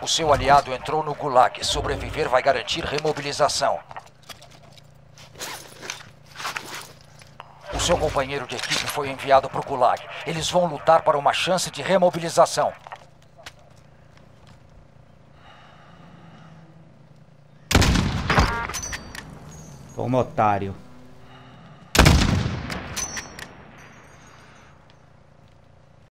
O seu aliado entrou no gulag. Sobreviver vai garantir remobilização. O seu companheiro de equipe foi enviado para o gulag. Eles vão lutar para uma chance de remobilização. Toma, otário.